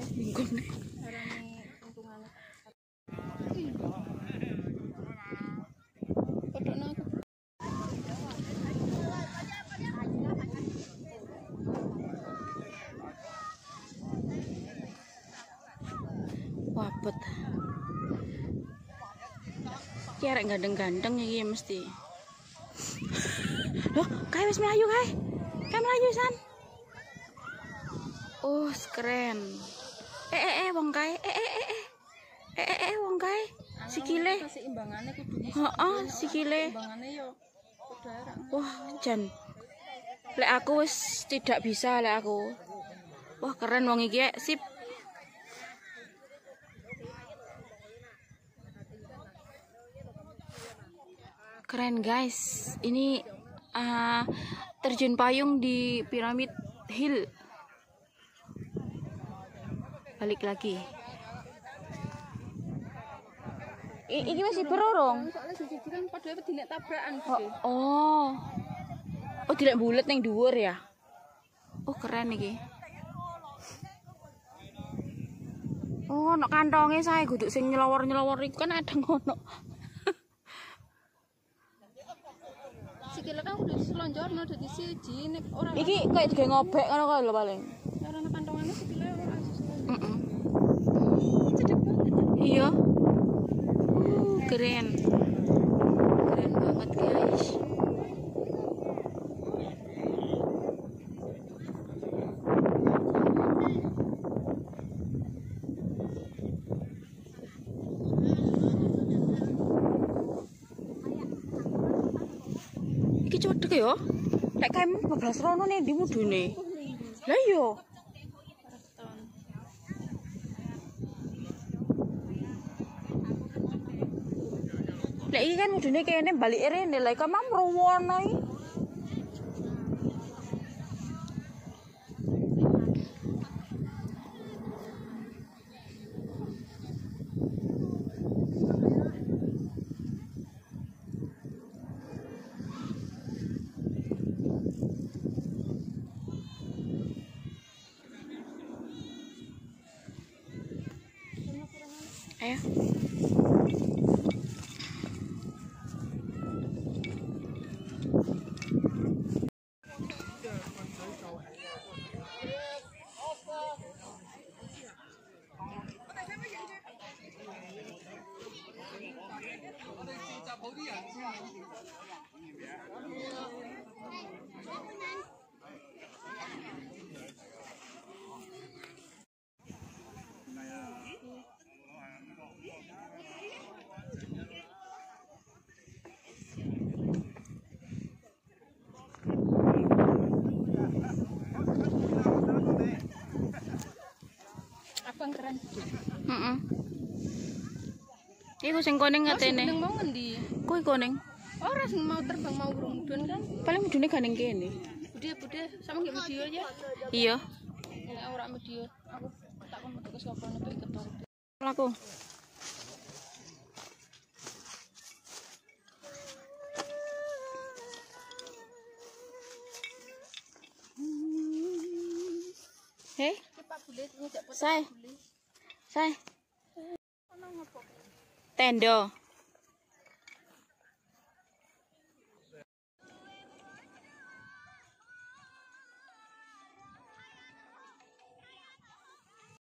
nih. Untungane. Kodokno aku. Wabet. Ki arek gandeng-gandeng iki mesti. Loh, kae wis melayu kae. Kae melayu san. Oh, keren. Eh eh eh wong kae. Eh eh eh eh. Eh eh eh wong kae. Sikile. Seimbangane Heeh, sikile. Seimbangane yo kudu arek. Wah, jan. Lek aku wis tidak bisa lek aku. Wah, keren wong iki, sip. Keren guys. Ini ah, terjun payung di Piramid Hill. Balik lagi. I iki masih berorong. Soalnya kan tabrakan Oh, gede. oh. Oh, tidak bulat neng dhuwur ya. Oh, keren iki. Oh, nek kantonge saya kudu sing nyelowor-nyelowor iku kan ada ngono. Sikile kan kudu diselonjorno dadi siji nek ora Iki kayak juga ngobek kok lho paling. kantongane sikile ora diselonjorno. Heeh. Cedek banget. Iya. Uh, keren. Keren banget, guys. Iki codek ya? Nek kamu bablas rono nih di mudune. Lah iya. Lek iki kan mudune kene balik rene lek kamu mrowono iki. Ayo. Abang keren. Heeh. Iku sing koning ngatene. Nang mau ngendi? Kuwi koning. Ora sing mau terbang mau rungdun kan. Paling mudune gandeng kene. Bude bude sama nggak video ya. Iya. Nek ora video aku takon metu ke sapa nek ikut tur. Laku. Hei, Pak Bule ngejak foto Say. Bule. say. Ono ngopo? tender